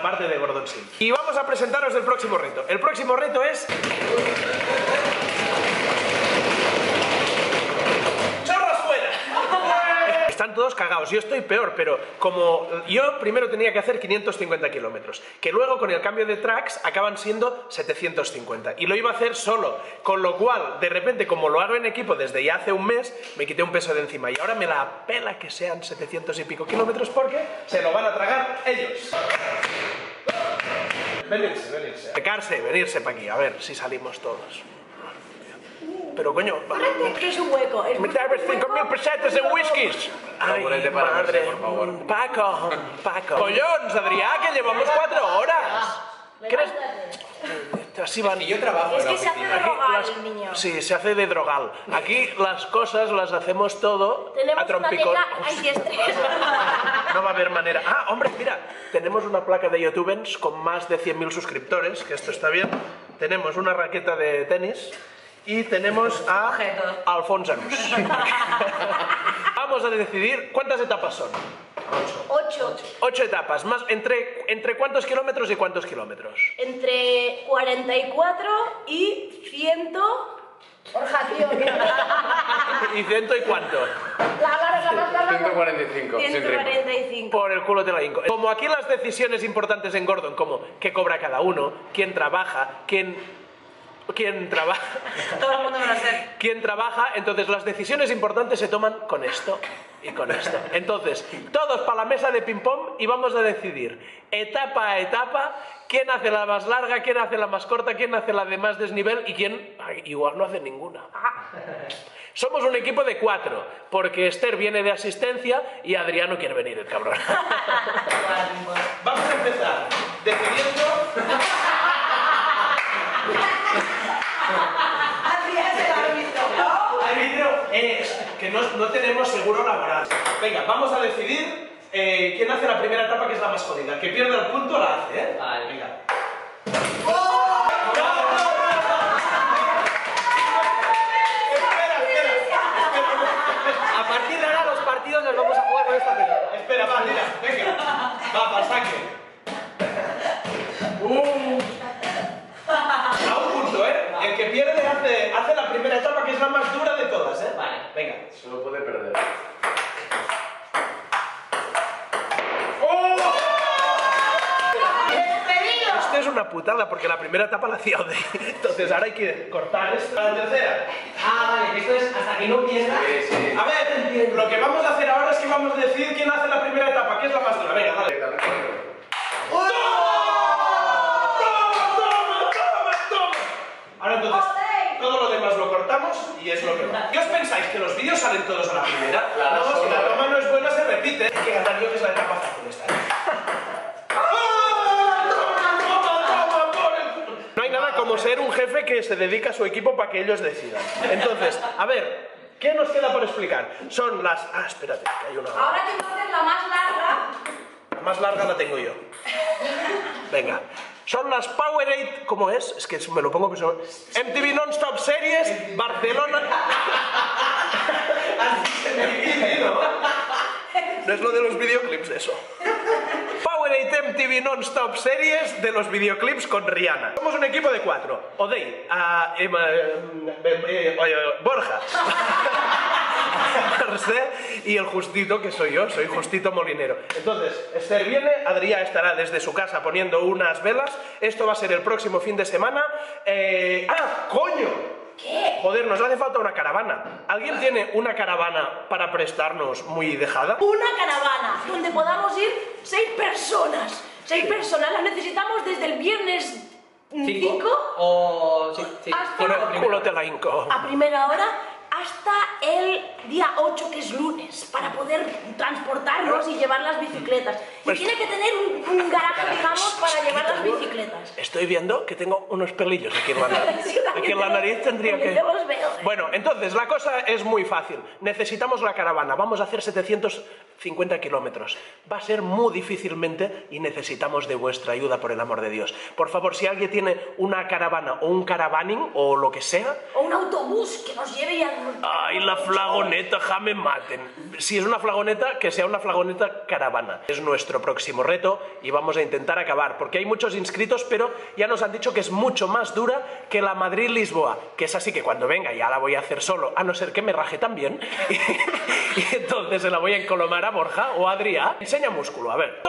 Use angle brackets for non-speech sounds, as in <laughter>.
parte de Gordon. Y vamos a presentaros el próximo reto. El próximo reto es... todos cagados, yo estoy peor, pero como yo primero tenía que hacer 550 kilómetros, que luego con el cambio de tracks acaban siendo 750, y lo iba a hacer solo, con lo cual, de repente, como lo hago en equipo desde ya hace un mes, me quité un peso de encima, y ahora me la pela que sean 700 y pico kilómetros porque se lo van a tragar ellos. Venirse, venirse. Secarse, venirse para aquí, a ver si salimos todos. Pero coño, Que es un hueco. Es me debes 5.000 pesetes en whiskies. Ay, madre. verse, por favor. Paco, Paco. Collons, Adrià, que llevamos cuatro horas. ¿Crees? Así van. Y yo trabajo Es que se hace de rogar Las- el niño. Sí, se hace de drogal. Aquí las cosas las hacemos todo Tenemos a trompicón. No va a haber manera. Ah, hombre, mira, tenemos una placa de YouTubers con más de 100.000 suscriptores, que esto está bien. Tenemos una raqueta de tenis y tenemos a. Alfonso. <laughs> Vamos a decidir cuántas etapas son. Ocho. Ocho etapas, más entre, entre cuántos kilómetros y cuántos kilómetros. Entre 44 y 100. Borja, tío. ¿Y ciento y cuánto? La larga, la más larga. 145, sin ritmo. 145. Por el culo te la hinco. Como aquí las decisiones importantes en Gordon, como qué cobra cada uno, quién trabaja, quién... quién trabaja... <laughs> Todo el mundo me lo sé. quién trabaja, entonces las decisiones importantes se toman con esto y con esto. Entonces, todos para la mesa de ping-pong y vamos a decidir etapa a etapa quién hace la más larga, quién hace la más corta, quién hace la de más desnivel y quién ay, igual no hace ninguna. Somos un equipo de cuatro, porque Esther viene de asistencia y Adriano quiere venir, el cabrón. <laughs> Vamos a empezar decidiendo... Árbitro es que no, no tenemos seguro laboral. Venga, vamos a decidir eh, quién hace la primera etapa que es la más jodida. El que pierda el punto la hace, ¿eh? Vale, venga. Espera, espera, espera. A partir de ahora los partidos los vamos a jugar con esta pelota. Espera, va, mira, venga. Va, para saque. Uh. A un punto, ¿eh? El que pierde hace, hace la primera etapa que es la más dura de todas, ¿eh? Vale, venga. Solo puede perder. Esto es una putada porque la primera etapa la hacía Ode. Entonces ahora hay que cortar esto. A la tercera. Ah, vale, que esto es hasta que no pierda. Sí, sí. A ver, lo que vamos a hacer ahora es que vamos a decidir quién hace la primera etapa, que es la más dura. Venga, dale. ¡Toma! ¡Toma, toma, toma, toma! Ahora entonces, todo lo demás lo cortamos y es lo que va. ¿Qué os pensáis? ¿Que los vídeos salen todos a la primera? Claro, no, si la toma no es buena se repite. Hay que ganar yo que es la etapa fácil esta. Se dedica a su equipo para que ellos decidan. Entonces, a ver, ¿qué nos queda por explicar? Son las... Ah, espérate, que hay una... Ahora a hacer la más larga. La más larga la tengo yo. Venga. Son las Powerade, ¿cómo es? Es que me lo pongo que son... MTV Non-Stop Series, Barcelona... No es lo de los videoclips eso. Powerade MTV Non-Stop Series de los videoclips con Rihanna. Somos un equipo de cuatro. Odey, a Emma, eh, eh, eh, Borja. <laughs> Y el justito que soy yo, soy justito molinero. Entonces, Esther viene, Adrià estará desde su casa poniendo unas velas. Esto va a ser el próximo fin de semana. Eh, ¡Ah, coño! ¿Qué? Joder, nos hace falta una caravana. ¿Alguien tiene una caravana para prestarnos muy dejada? Una caravana donde podamos ir seis personas. Seis personas las necesitamos desde el viernes 5 O. Sí, sí. Hasta- la a primera hora hasta el día 8 que es lunes para poder transportarnos y llevar las bicicletas. Y Pues- tiene que tener un, un garaje, digamos, para llevar las bicicletas. Estoy viendo que tengo unos pelillos aquí en la <laughs> Sí, nariz. también Aquí en la nariz tendría que... yo los veo, eh. Bueno, entonces la cosa es muy fácil. Necesitamos la caravana. Vamos a hacer 750 kilómetros. Va a ser muy difícilmente y necesitamos de vuestra ayuda, por el amor de Dios. Por favor, si alguien tiene una caravana o un caravaning o lo que sea, O un autobús que nos lleve y al... ¡Ay, la flagoneta! ¡Ja, me maten! Si es una flagoneta, que sea una flagoneta caravana. Es nuestro nuestro próximo reto y vamos a intentar acabar, porque hay muchos inscritos, pero ya nos han dicho que es mucho más dura que la Madrid-Lisboa, que es así que cuando venga ya la voy a hacer solo, a no ser que me raje también, <laughs> y, entonces se la voy a encolomar a Borja o a Adrià. Enseña músculo, a ver.